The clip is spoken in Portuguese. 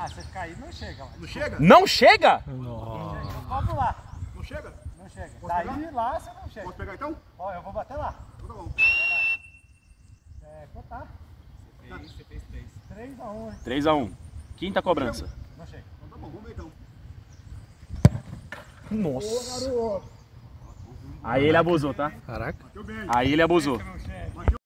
Ah, você ficar aí não chega, mano. Não chega? Não chega? Eu Vamos lá. Não chega? Não chega. Posso Daí pegar? lá você não chega. Posso pegar então? Ó, eu vou bater lá. Então tá bom. É, contar. Você fez três. 3 a 1, hein? 3 a 1. Quinta cobrança. Não chega. Então tá bom, vamos ver então. Nossa. Aí ele abusou, tá? Caraca. Aí ele abusou.